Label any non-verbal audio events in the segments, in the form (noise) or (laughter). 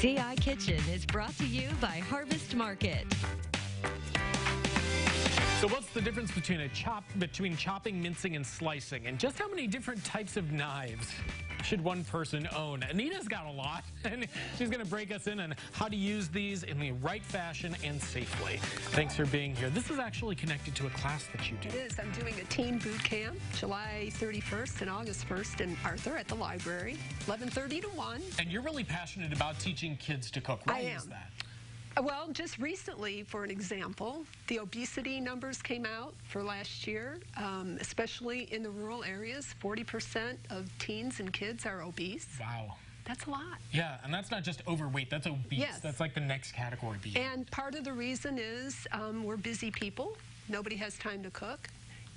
CI Kitchen is brought to you by Harvest Market. So what's the difference between a chop between chopping, mincing, and slicing? And just how many different types of knives should one person own? Anita's got a lot, (laughs) and she's going to break us in on how to use these in the right fashion and safely. Thanks for being here. This is actually connected to a class that you do. It is. I'm doing a teen boot camp July 31st and August 1st in Arthur at the library, 11:30 to 1. And you're really passionate about teaching kids to cook. Why I is am. that? Uh, Well, just recently, for an example, the obesity numbers came out for last year, um, especially in the rural areas. 40% of teens and kids are obese. Wow. That's a lot. Yeah, and that's not just overweight. That's obese. Yes. That's like the next category. beyond. And part of the reason is um, we're busy people. Nobody has time to cook.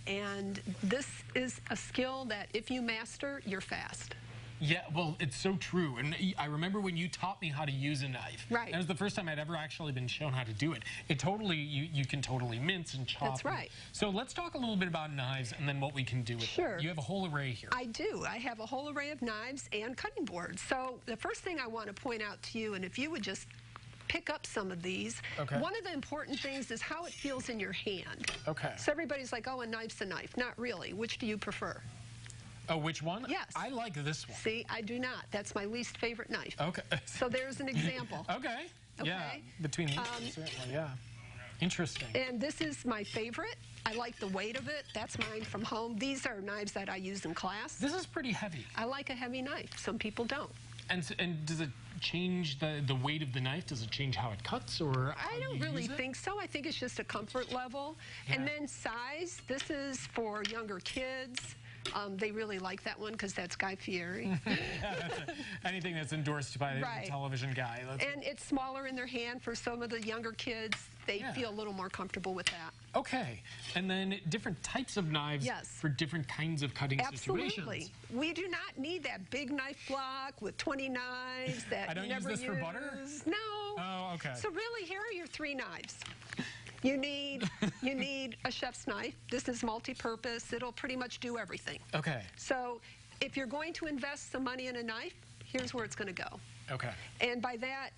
And this is a skill that if you master, you're fast. Yeah, well, it's so true. And I remember when you taught me how to use a knife. Right. That was the first time I'd ever actually been shown how to do it. It totally, you, you can totally mince and chop. That's and- right. So let's talk a little bit about knives and then what we can do with Sure. them. You have a whole array here. I do. I have a whole array of knives and cutting boards. So the first thing I want to point out to you, and if you would just pick up some of these, Okay. one of the important things is how it feels in your hand. Okay. So everybody's like, oh, a knife's a knife. Not really. Which do you prefer? Oh, which one? Yes. I like this one. See, I do not. That's my least favorite knife. Okay. So there's an example. (laughs) okay. Yeah. Between these, Um, certainly, yeah. Interesting. And this is my favorite. I like the weight of it. That's mine from home. These are knives that I use in class. This is pretty heavy. I like a heavy knife. Some people don't. And and does it change the the weight of the knife? Does it change how it cuts or I don't really think so. I think it's just a comfort level. And then size, this is for younger kids. Um, they really like that one because that's Guy Fieri. (laughs) (laughs) Anything that's endorsed by Right. the television guy. And it's smaller in their hand for some of the younger kids. They Yeah. feel a little more comfortable with that. okay. And then different types of knives Yes. for different kinds of cutting Absolutely. situations. We do not need that big knife block with 20 knives that I don't use this for butter? No. Oh, okay. So really, here are your three knives. You need you (laughs) need a chef's knife. This is multi-purpose. It'll pretty much do everything. Okay. So if you're going to invest some money in a knife, here's where it's going to go. Okay. And by that,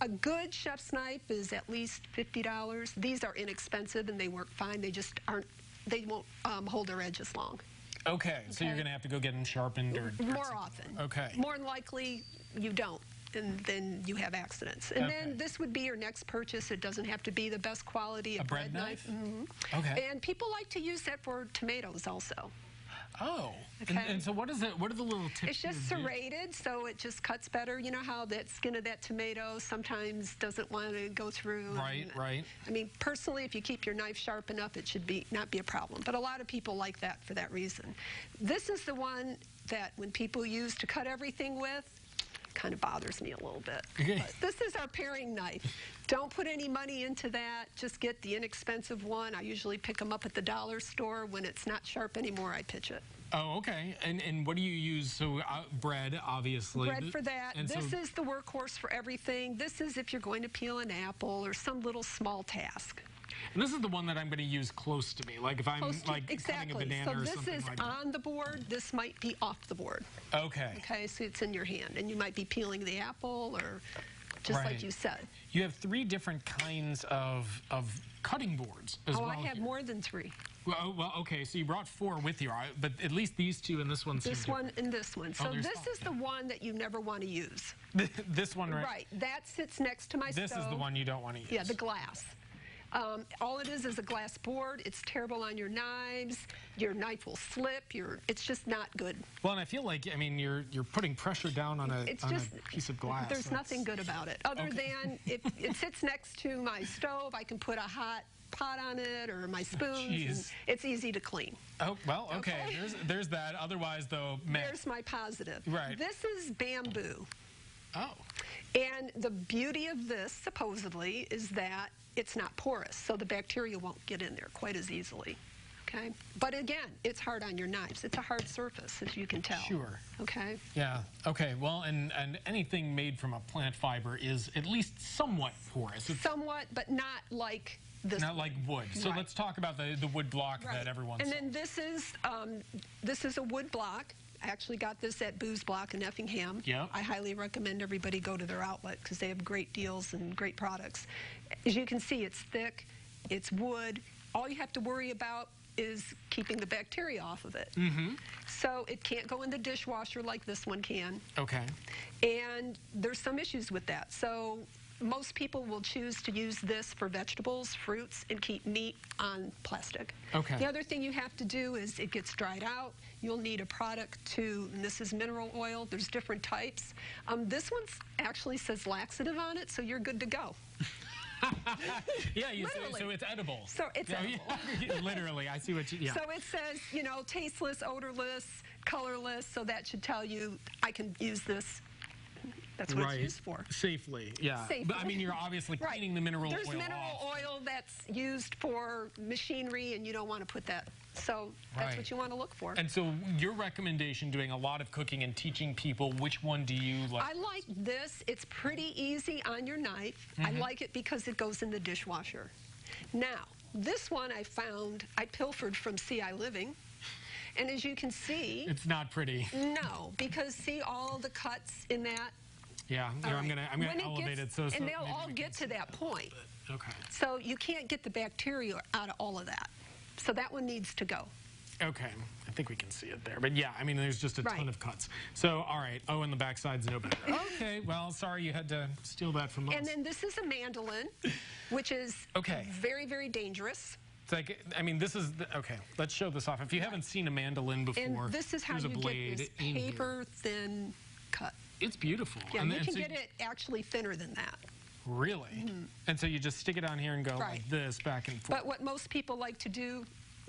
a good chef's knife is at least $50. These are inexpensive and they work fine. They just aren't, they won't um, hold their edges long. Okay. So you're going to have to go get them sharpened or. or More often. Okay. More than likely, you don't. And then you have accidents. And Okay. then this would be your next purchase. It doesn't have to be the best quality. A bread knife? Mhm. Okay. And people like to use that for tomatoes also. Oh. Okay. and so what is it? What are the little tips? It's just serrated, so it just cuts better. You know how that skin of that tomato sometimes doesn't want to go through. Right, and- right. I mean, personally, if you keep your knife sharp enough, it should be not be a problem. But a lot of people like that for that reason. This is the one that when people use to cut everything with, kind of bothers me a little bit. Okay. This is our paring knife. Don't put any money into that. Just get the inexpensive one. I usually pick them up at the dollar store. When it's not sharp anymore, I pitch it. Oh, okay. And and what do you use? So uh, bread, obviously. bread for that. And this so, is the workhorse for everything. This is if you're going to peel an apple or some little small task. And this is the one that I'm going to use close to me. Like if I'm to- like cutting a exactly. banana So or this something is like that. on the board. This might be off the board. Okay. Okay, so it's in your hand, and you might be peeling the apple or just Right. like you said. You have three different kinds of of cutting boards as oh, well. I have here. more than three. Well, oh, well, okay. So you brought four with you, but at least these two and this one. This different. one and this one. Oh, so Oh, this five. is the one that you never want to use. (laughs) this one, right? Right. That sits next to my This stove. is the one you don't want to use. Yeah, the glass. Um, all it is is a glass board. It's terrible on your knives. Your knife will slip. Your, it's just not good. Well, and I feel like I mean you're you're putting pressure down on a It's on just a piece of glass. There's so nothing good about it, other Okay. than if (laughs) it sits next to my stove, I can put a hot pot on it or my spoons. and Jeez. it's easy to clean. Oh well, okay. Okay. There's there's that. Otherwise, though, meh. There's my positive. Right. This is bamboo. Oh, And the beauty of this, supposedly, is that it's not porous, so the bacteria won't get in there quite as easily. Okay? But again, it's hard on your knives. It's a hard surface, as you can tell. Sure. Okay? yeah. Okay. Well, and and anything made from a plant fiber is at least somewhat porous. It's Somewhat, but not like this. not like wood. So Right. let's talk about the the wood block Right. that everyone's. And then this is um, this is a wood block. I actually got this at Boos Block in Effingham. Yep. I highly recommend everybody go to their outlet because they have great deals and great products. As you can see, it's thick, it's wood. All you have to worry about is keeping the bacteria off of it. Mm-hmm. So it can't go in the dishwasher like this one can. Okay. And there's some issues with that. So most people will choose to use this for vegetables, fruits, and keep meat on plastic. Okay. The other thing you have to do is it gets dried out. You'll need a product to, and this is mineral oil. There's different types. Um, this one actually says laxative on it, so you're good to go. (laughs) yeah, you, so, so it's edible. So it's edible. yeah, (laughs) literally, I see what you. Yeah. So it says, you know, tasteless, odorless, colorless, so that should tell you I can use this. That's what right. it's used for. Safely, yeah. Safely. But I mean, you're obviously Right. cleaning the mineral There's oil mineral off. oil that's used for machinery, and you don't want to put that. So that's Right. what you want to look for. And so, your recommendation, doing a lot of cooking and teaching people, which one do you like? I like this. It's pretty easy on your knife. I Mm-hmm. like it because it goes in the dishwasher. Now, this one I found, I pilfered from CI Living. And as you can see, it's not pretty. no, because see all the cuts in that? Yeah, here, I'm right. gonna I'm gonna elevate gets- it so, so And they'll all get to that point. Okay. So you can't get the bacteria out of all of that. So that one needs to go. Okay, I think we can see it there. But yeah, I mean, there's just a ton of cuts. So, all right. Oh, and the backside's no better. (laughs) Okay, well, sorry you had to steal that from us. And then this is a mandolin, which is Okay. very, very dangerous. It's like, I mean, this is, the, okay, let's show this off. If you haven't seen a mandolin before, And this is how you a blade get this paper thin cut. It's beautiful. Yeah, and you then- can so get it actually thinner than that. Really? Mm-hmm. And so you just stick it on here and go like this back and forth. But what most people like to do,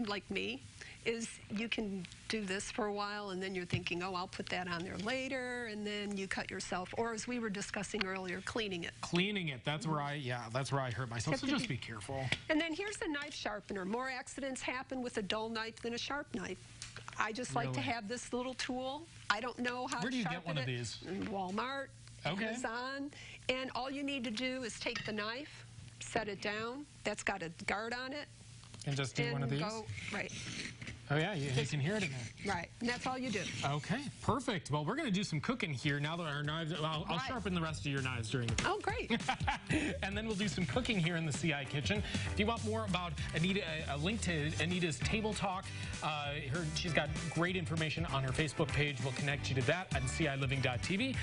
like me, is you can do this for a while and then you're thinking, oh, I'll put that on there later, and then you cut yourself. Or as we were discussing earlier, cleaning it. Cleaning it, that's where I, yeah, that's where I hurt myself. So just be- be careful. And then here's a knife sharpener. More accidents happen with a dull knife than a sharp knife. I just like to have this little tool. I don't know how Where to do you get one of it. these? In Walmart, Okay. Amazon. And all you need to do is take the knife, set it down. That's got a guard on it. And just do and one of these? go, right, Oh, yeah, you, you can hear it in there. right. And that's all you do. Okay, perfect. Well, we're going to do some cooking here now that our knives, well, I'll, I'll Right. sharpen the rest of your knives during the Oh, great. (laughs) and then we'll do some cooking here in the CI kitchen. If you want more about Anita, a link to Anita's Table Talk, uh, her, she's got great information on her Facebook page. We'll connect you to that at CILiving.tv.